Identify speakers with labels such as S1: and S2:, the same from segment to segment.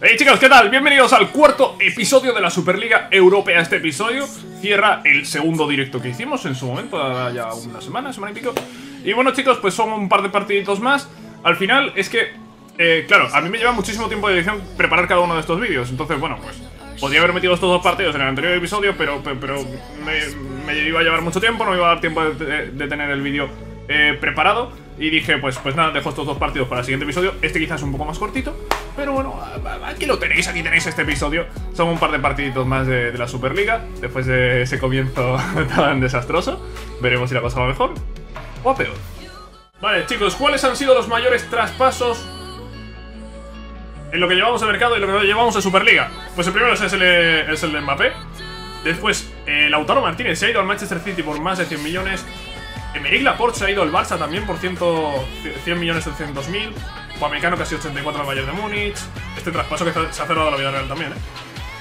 S1: Hey chicos, ¿qué tal? Bienvenidos al cuarto episodio de la Superliga Europea. Este episodio cierra el segundo directo que hicimos en su momento, ya una semana, semana y pico. Y bueno chicos, pues son un par de partiditos más. Al final es que, eh, claro, a mí me lleva muchísimo tiempo de edición preparar cada uno de estos vídeos. Entonces, bueno, pues podría haber metido estos dos partidos en el anterior episodio, pero, pero, me, iba a llevar mucho tiempo, no me iba a dar tiempo de, tener el vídeo eh, preparado. Y dije, pues, pues nada, dejo estos dos partidos para el siguiente episodio. Este quizás un poco más cortito, pero bueno, aquí lo tenéis, aquí tenéis este episodio. Son un par de partiditos más de, la Superliga, después de ese comienzo tan desastroso. Veremos si la cosa va mejor o peor. Vale, chicos, ¿cuáles han sido los mayores traspasos en lo que llevamos al mercado y lo que llevamos a Superliga? Pues el primero es el, es el de Mbappé. Después, eh, Lautaro Martínez se ha ido al Manchester City por más de 100 millones. Emerick Laporte se ha ido al Barça también por 100, 100 millones 700 mil. Upamecano casi 84 al Bayern de Múnich. Este traspaso que se ha cerrado a la vida real también, ¿eh?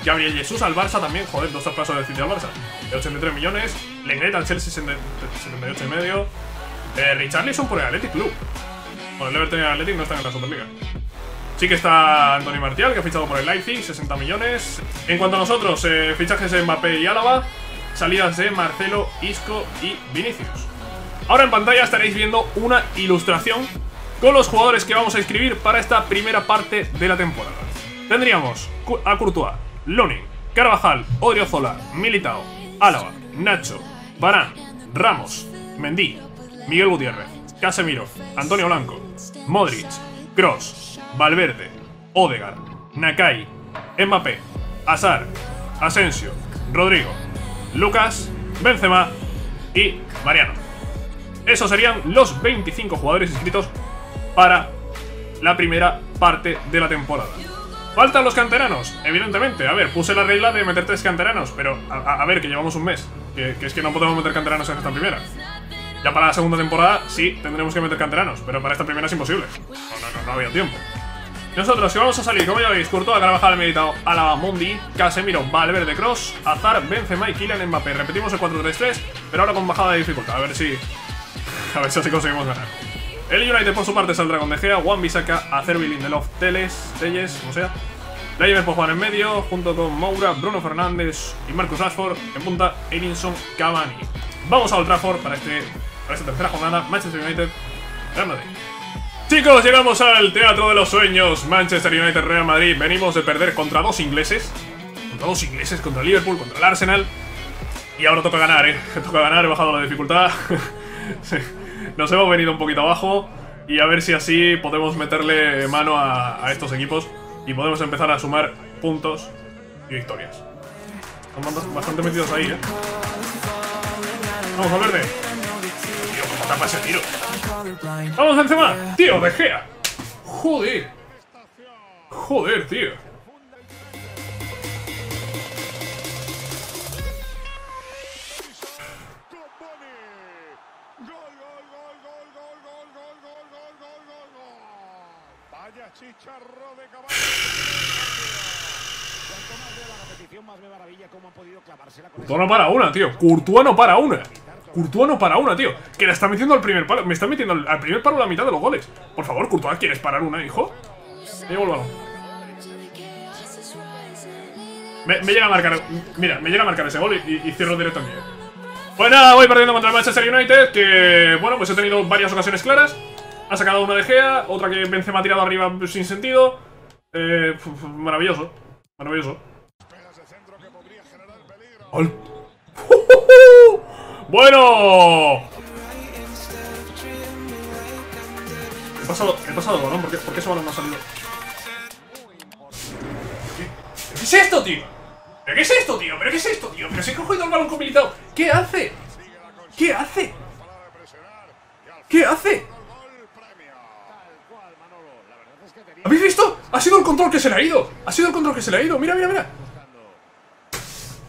S1: Gabriel Jesús al Barça también, joder, dos traspasos del City al Barça. De 83 millones. Lenglet al Chelsea 78 y medio. Eh, por el Athletic Club. Bueno, el Everton y el Athletic no están en la Superliga. Sí que está Anthony Martial, que ha fichado por el Leipzig, 60 millones. En cuanto a nosotros, eh, fichajes de Mbappé y Álava, salidas de Marcelo, Isco y Vinicius. Ahora en pantalla estaréis viendo una ilustración con los jugadores que vamos a inscribir para esta primera parte de la temporada. Tendríamos a Courtois, Loni, Carvajal, Odriozola, Militao, Álava, Nacho, Barán, Ramos, Mendy, Miguel Gutiérrez, Casemiro, Antonio Blanco, Modric, Cross, Valverde, Odegar, Nakai, Mbappé, Azar, Asensio, Rodrigo, Lucas, Benzema y Mariano. Esos serían los 25 jugadores inscritos para la primera parte de la temporada. ¿Faltan los canteranos? Evidentemente. A ver, puse la regla de meter tres canteranos, pero a, ver, que llevamos un mes. Que, es que no podemos meter canteranos en esta primera. Ya para la segunda temporada sí tendremos que meter canteranos, pero para esta primera es imposible. No, no, no, no había tiempo. Nosotros que vamos a salir, como ya veis, Courtois, Carvajal, Meditado, Alaba, Mundi, Casemiro, Valverde, Cross, Azar, Benzema y Kylian Mbappé. Repetimos el 4-3-3, pero ahora con bajada de dificultad. A ver si a ver si así conseguimos ganar. El United por su parte saldrá con De Gea, Juan Bisaka, Acerbi, Lindelof, Teles, Telles, como sea. Leiber por jugar en medio, junto con Moura, Bruno Fernández y Marcus Rashford. En punta, Edinson Cavani. Vamos a Old Trafford para, este, para esta tercera jornada. Manchester United, Real Madrid. Chicos, llegamos al Teatro de los Sueños. Manchester United, Real Madrid. Venimos de perder contra dos ingleses. Contra dos ingleses, contra Liverpool, contra el Arsenal. Y ahora toca ganar, eh. Toca ganar, he bajado la dificultad. sí. Nos hemos venido un poquito abajo y a ver si así podemos meterle mano a, estos equipos y podemos empezar a sumar puntos y victorias. Están bastante metidos ahí, ¿eh? Vamos a verde. Tío, ¿cómo tapa ese tiro? ¡Vamos encima! ¡Tío, de Gea! ¡Joder! ¡Joder, tío! Chicharro de caballo. Courtois no para una, tío. Courtois no para una. Courtois no para una, tío. Que la está metiendo al primer palo. Me está metiendo al primer palo la mitad de los goles. Por favor, Courtois, ¿quieres parar una, hijo? Me llevo el balón. Me, llega a marcar. Mira, me llega a marcar ese gol y, cierro directo aquí. Pues nada, voy perdiendo contra el Manchester United. Que, bueno, pues he tenido varias ocasiones claras. Ha sacado una de Gea, otra que Benzema ha tirado arriba sin sentido. Eh, maravilloso. Maravilloso. ¡Bueno! He pasado, he pasado balón, ¿por qué, ¿por qué ese balón no ha salido? ¿Qué, es esto, tío? ¿Pero qué es esto, tío? ¿Pero qué es esto, tío? ¿Pero si he cogido el balón con ¿Qué hace? ¿Qué hace? ¿Qué hace? ¿Habéis visto? Ha sido el control que se le ha ido. Ha sido el control que se le ha ido. Mira, mira, mira.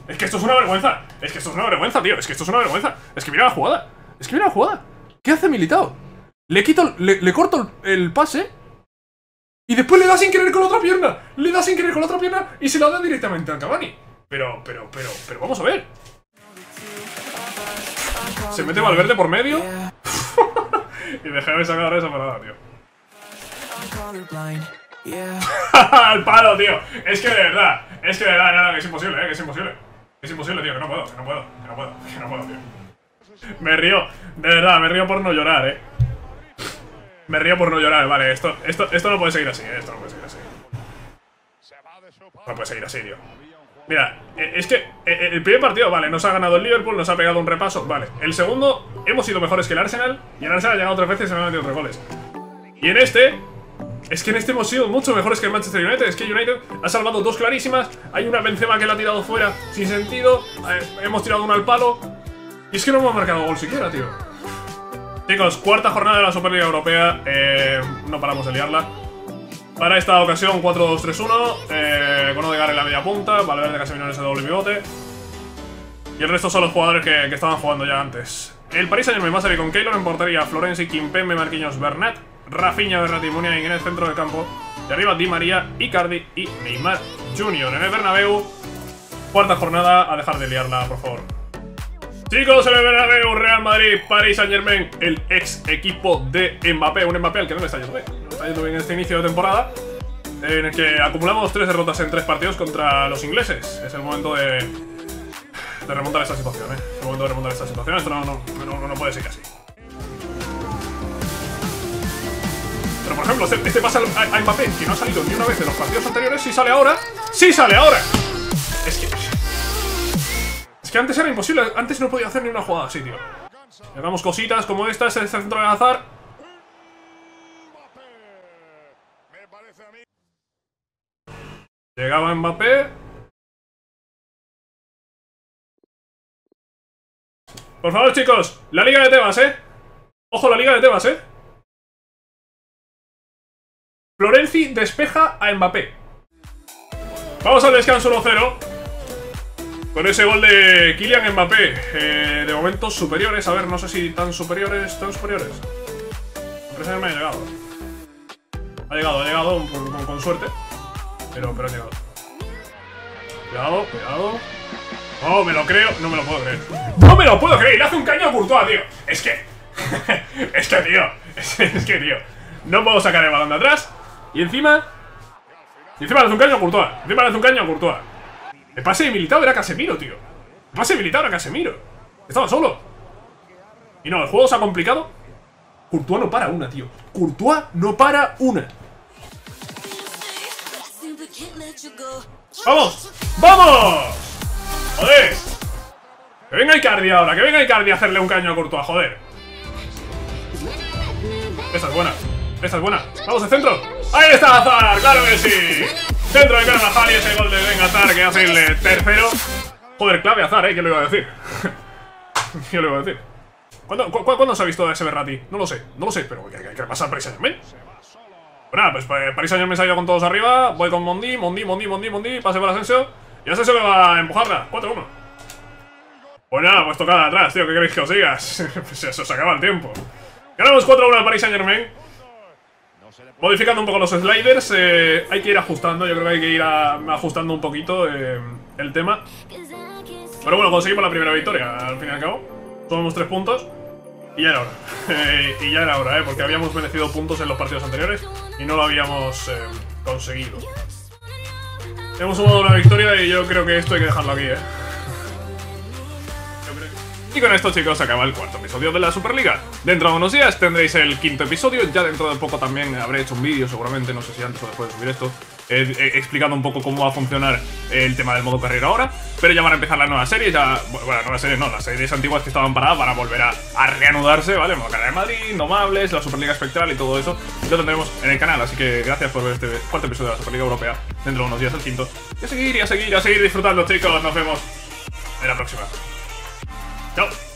S1: Es que esto es una vergüenza. Es que esto es una vergüenza, tío. Es que esto es una vergüenza. Es que mira la jugada. Es que mira la jugada. ¿Qué hace Militao? Le quito, le, corto el, pase Y después le da sin querer con la otra pierna. Le da sin querer con la otra pierna Y se la da directamente a Cavani. Pero, pero, pero, pero vamos a ver. Se mete Valverde por medio. Y deja de sacar esa parada, tío Al palo, tío. Es que de verdad, es que de verdad, nada, que es imposible, eh, que es imposible. Es imposible, tío, que no puedo, que no puedo, que no puedo, que no puedo, tío. Me río, de verdad, me río por no llorar, eh. Me río por no llorar, vale, esto, esto, esto no puede seguir así, eh, esto no puede seguir así. No puede seguir así, tío. Mira, eh, es que eh, el primer partido, vale, nos ha ganado el Liverpool, nos ha pegado un repaso, vale. El segundo, hemos sido mejores que el Arsenal, y el Arsenal ha llegado tres veces y se me han metido tres goles. Y en este, es que en este hemos sido mucho mejores que el Manchester United. Es que United ha salvado dos clarísimas. Hay una Benzema que la ha tirado fuera sin sentido. Eh, hemos tirado una al palo. Y es que no hemos marcado gol siquiera, tío. Chicos, cuarta jornada de la Superliga Europea. Eh, no paramos de liarla. Para esta ocasión, 4-2-3-1. Eh, con Odegaard en la media punta. Valverde Casemiro en ese doble pivote. Y el resto son los jugadores que, estaban jugando ya antes. El Paris Saint-Germain va a salir con Keylor en portería, Florenzi, Kimpembe, Marquinhos, Bernat, Rafinha, Berratti, Munia en el centro del campo. Y arriba Di María, Icardi y Neymar Jr. en el Bernabéu. Cuarta jornada, a dejar de liarla, por favor. Chicos, en el Bernabéu, Real Madrid, Paris Saint Germain, el ex equipo de Mbappé. Un Mbappé al que no me está yendo bien. No está yendo bien en este inicio de temporada. En el que acumulamos tres derrotas en tres partidos contra los ingleses. Es el momento de, de remontar esta situación, ¿eh? Es el momento de remontar esta situación. Esto no, no, no, no puede ser así. por ejemplo, este, este pasa a, Mbappé, que no ha salido ni una vez en los partidos anteriores, si sale ahora, ¡sí sale ahora! Es que... Es que antes era imposible, antes no podía hacer ni una jugada así, tío. Hagamos cositas como esta, ese centro de azar. Llegaba Mbappé. Por favor, chicos, la Liga de Tebas, ¿eh? Ojo, la Liga de Tebas, ¿eh? Florenzi despeja a Mbappé. Vamos al descanso 1-0. Con ese gol de Kylian Mbappé. Eh, de momentos superiores. A ver, no sé si tan superiores, tan superiores. me ha llegado. Ha llegado, ha llegado con, suerte. Pero, pero ha llegado. Cuidado, cuidado. No, me lo creo, no me lo puedo creer. ¡No me lo puedo creer! Le hace un caño a Courtois, tío. Es que. es que, tío. Es, que, tío. No puedo sacar el balón de atrás. Y encima... Y encima le hace un caño a Courtois. Encima le hace un caño a Courtois. El pase de militado era Casemiro, tío. El pase de militado era Casemiro. Estaba solo. Y no, el juego se ha complicado. Courtois no para una, tío. Courtois no para una. ¡Vamos! ¡Vamos! ¡Joder! Que venga Icardi ahora, que venga Icardi a hacerle un caño a Courtois, joder. Esa es buena. Esa es buena. ¡Vamos al centro! ¡Ahí está Azar! ¡Claro que sí! Centro de Carvajal y ese gol de Venga Azar que hace el tercero. Joder, clave Azar, ¿eh? ¿Qué le iba a decir? ¿Qué le iba a decir? ¿Cuándo, ¿Cuándo, se ha visto ese Berrati? No lo sé, no lo sé, pero ¿qué, qué, qué pasa Paris Saint-Germain? Bueno, pues, pues Paris Saint-Germain se ha ido con todos arriba. Voy con Mondi, Mondi, Mondi, Mondi, Mondi. Pase para Asensio. Y Asensio que va a empujarla. 4-1. Pues nada, pues tocada atrás, tío. ¿Qué queréis que os digas? pues eso, se acaba el tiempo. Ganamos 4-1 al Paris Saint-Germain. Modificando un poco los sliders, eh, hay que ir ajustando, yo creo que hay que ir ajustando un poquito eh, el tema. Pero bueno, conseguimos la primera victoria, al fin y al cabo. Tomamos tres puntos. Y ya era hora. Eh, y ya era hora, ¿eh? Porque habíamos merecido puntos en los partidos anteriores y no lo habíamos conseguido. Hemos sumado una victoria y yo creo que esto hay que dejarlo aquí, ¿eh? Y con esto chicos acaba el cuarto episodio de la Superliga. Dentro de unos días tendréis el quinto episodio, ya dentro de poco también habré hecho un vídeo seguramente, no sé si antes o después de subir esto, eh, eh, explicando un poco cómo va a funcionar el tema del modo carrera ahora, pero ya van a empezar la nueva serie, ya, bueno, nueva serie no, las series antiguas que estaban paradas van a volver a, reanudarse, ¿vale? Modo carrera de Madrid, Nomables, la Superliga Espectral y todo eso, lo tendremos en el canal, así que gracias por ver este cuarto episodio de la Superliga Europea, dentro de unos días el quinto, y a seguir, y a seguir, a seguir disfrutando chicos, nos vemos en la próxima. Nope.